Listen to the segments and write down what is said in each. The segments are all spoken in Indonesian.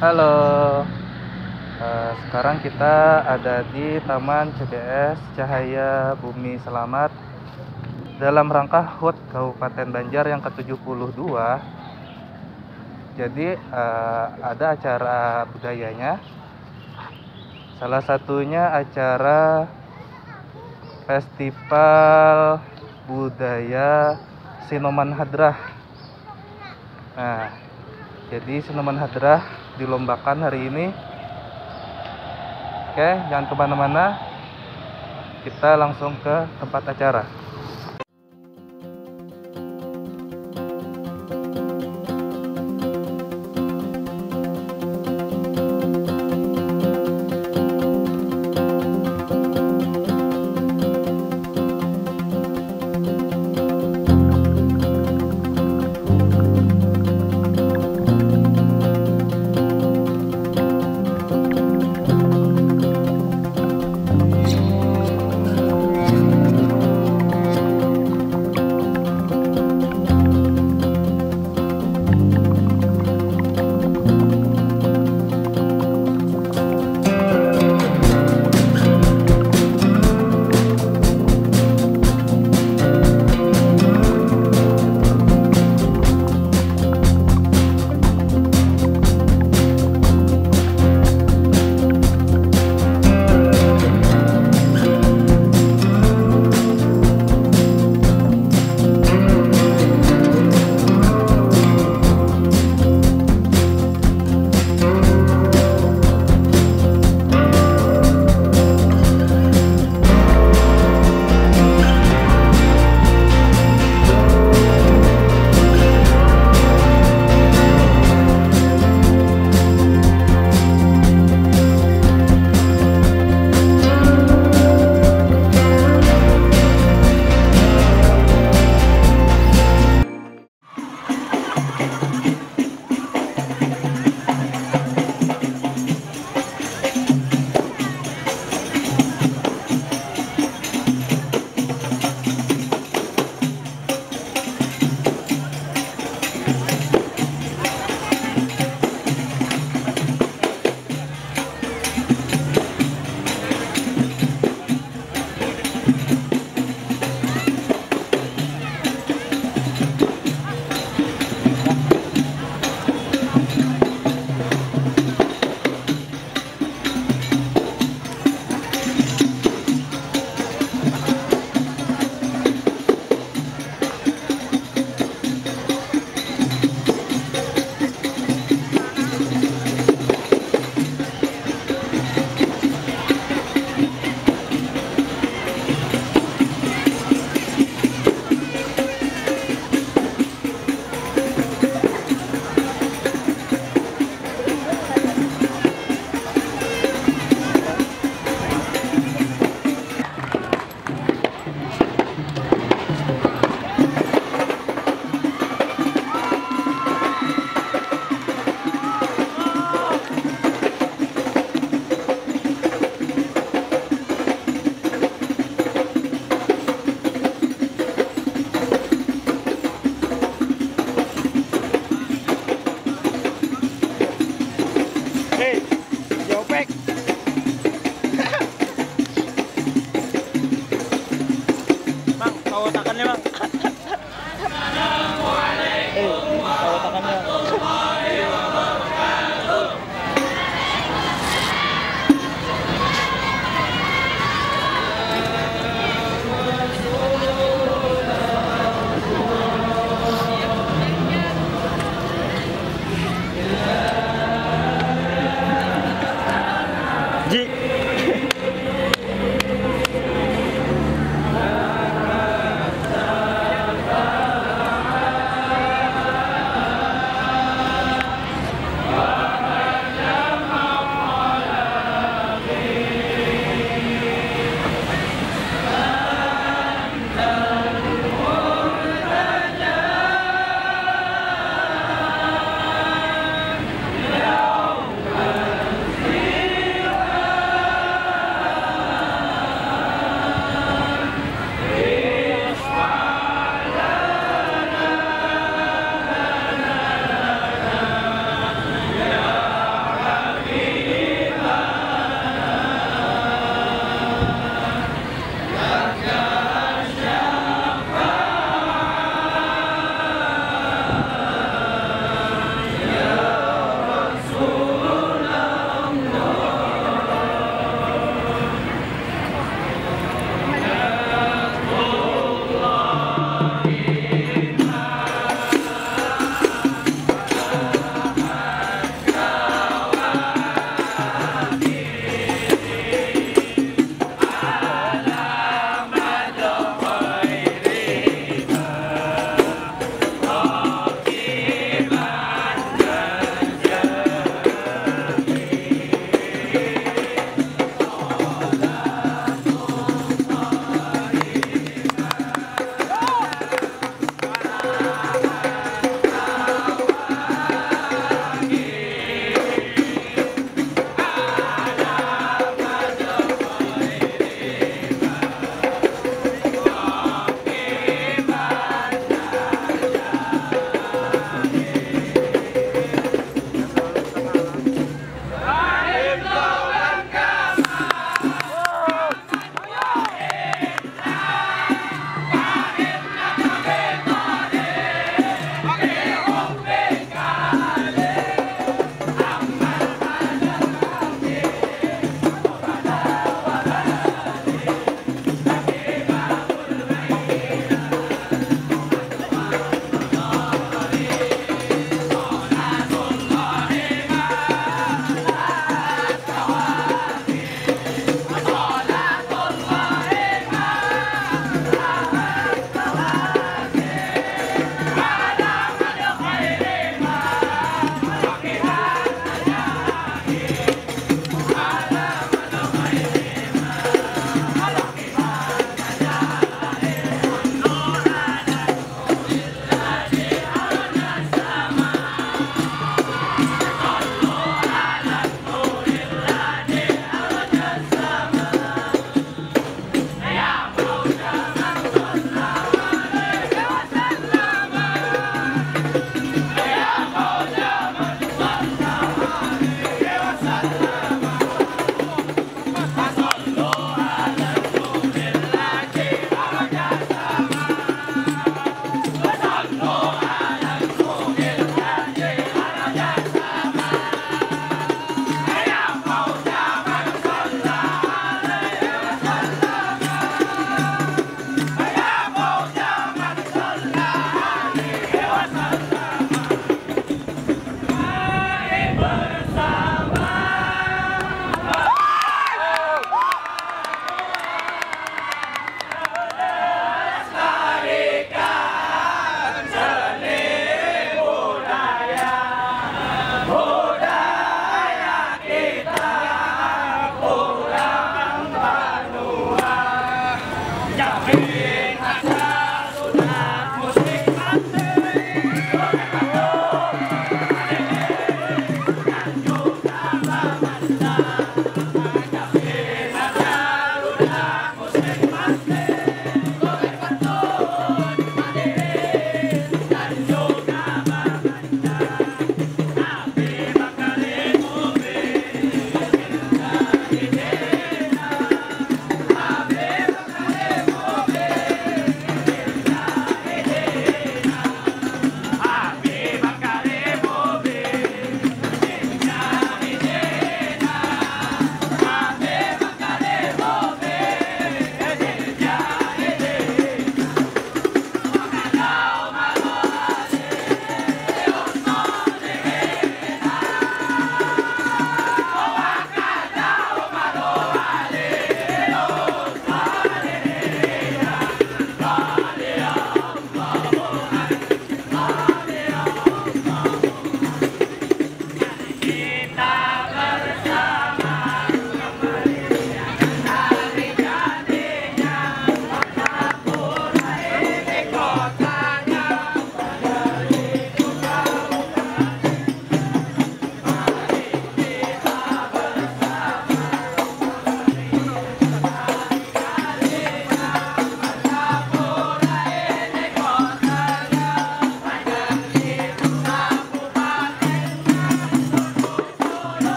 Halo. Eh, sekarang kita ada di Taman CBS Cahaya Bumi Selamat dalam rangka HUT Kabupaten Banjar yang ke-72. Jadi eh, ada acara budayanya. Salah satunya acara Festival Budaya Sinoman Hadrah. Nah, jadi Sinoman Hadrah dilombakan hari ini. Oke, jangan ke mana-mana. Kita langsung ke tempat acara.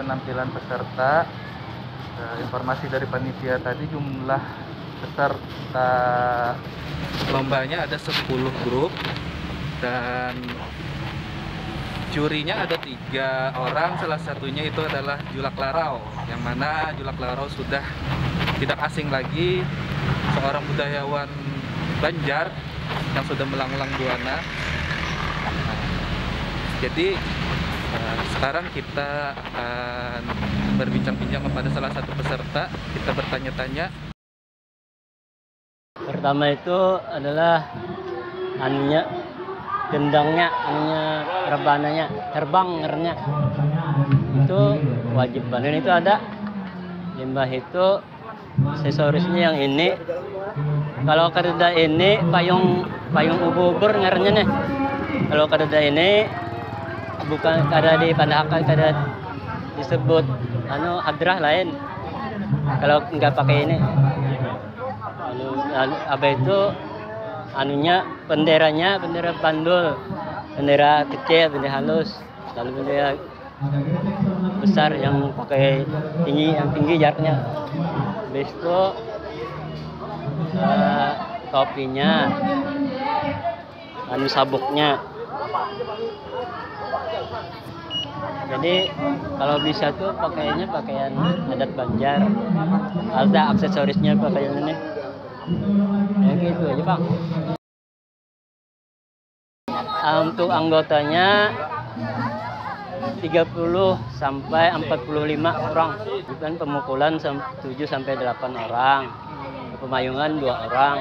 Penampilan peserta. Uh, informasi dari panitia tadi jumlah peserta lombanya ada 10 grup dan jurinya ada tiga orang. Salah satunya itu adalah Julak Larau yang mana Julak Larau sudah tidak asing lagi seorang budayawan Banjar yang sudah melanglang buana. Jadi uh, sekarang kita akan berbincang-bincang kepada salah satu peserta. Kita bertanya-tanya. Pertama itu adalah anunya gendangnya anunya rebananya terbang ngernya itu wajib banget. Itu ada limbah itu aksesorisnya yang ini. Kalau kerja ini payung payung ubur-ubur ngernya nih. Kalau kerja ini bukan kada di pandakan kada disebut anu hadrah lain. Kalau nggak pakai ini. Anu, anu apa itu? Anunya benderanya bendera bandul. Bendera kecil bendera halus. Lalu bendera besar yang pakai tinggi yang tinggi jaraknya. Habis itu uh, topinya. Anu sabuknya jadi kalau bisa tuh pakaiannya pakaian adat Banjar. Ada aksesorisnya pakaian ini ya gitu aja bang untuk anggotanya 30 sampai 45 orang. Bukan pemukulan 7 sampai 8 orang. Pemayungan dua orang.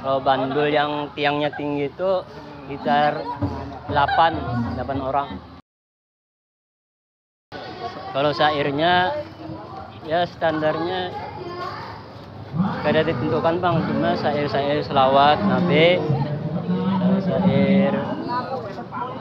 Kalau bandul yang tiangnya tinggi itu sekitar 8 8 orang kalau sairnya ya standarnya kada ditentukan bang. Cuma sair-sair selawat nabi sair.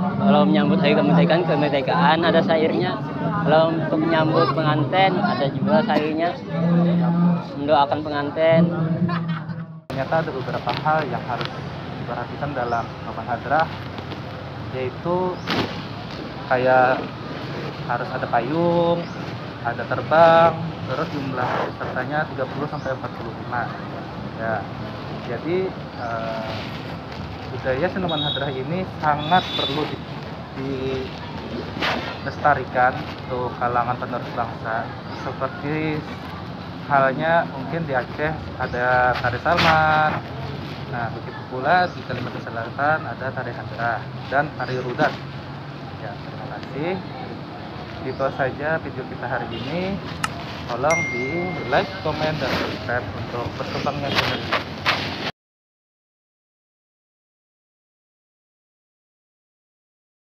Kalau menyambut hari kemerdekaan kemerdekaan ada sairnya. Kalau untuk menyambut pengantin ada juga sairnya. Mendoakan pengantin. Ternyata ada beberapa hal yang harus diperhatikan dalam Bapak Hadrah yaitu kayak harus ada payung, ada terbang, terus jumlah pesertanya 30 sampai 45. Ya. Jadi eh, budaya senuman hadrah ini sangat perlu di, dilestarikan untuk kalangan penerus bangsa seperti halnya mungkin di Aceh ada tari Salman nah begitu pula di Kalimantan Selatan ada tari hadrah dan tari rudat ya terima kasih itu saja video kita hari ini. Tolong di like, komen, dan subscribe untuk berkembangnya channel ini